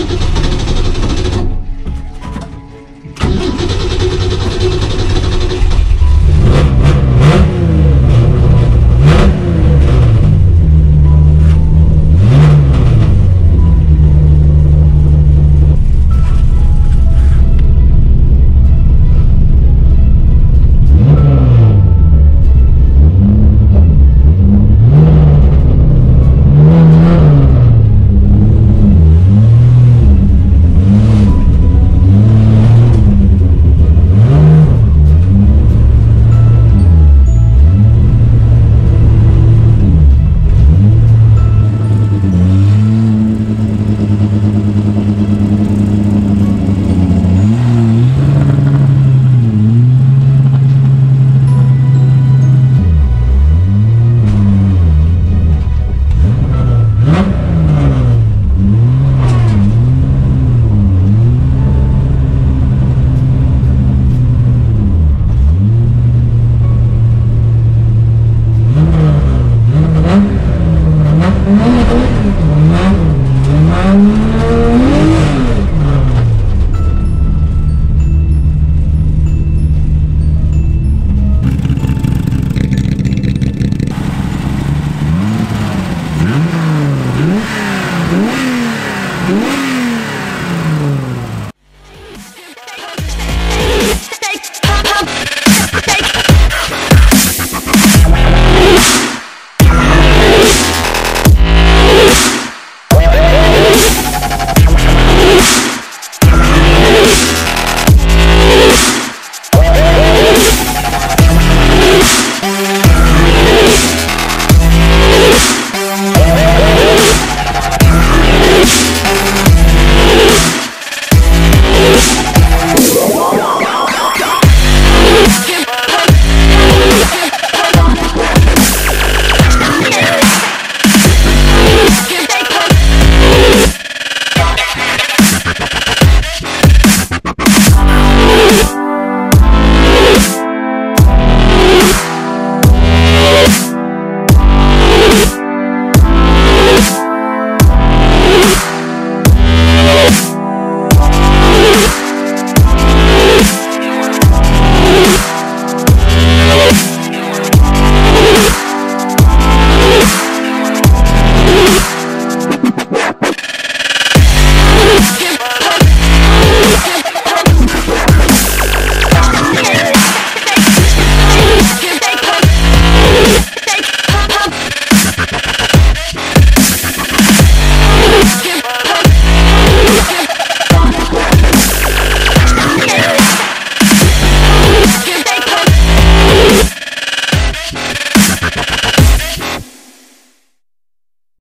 you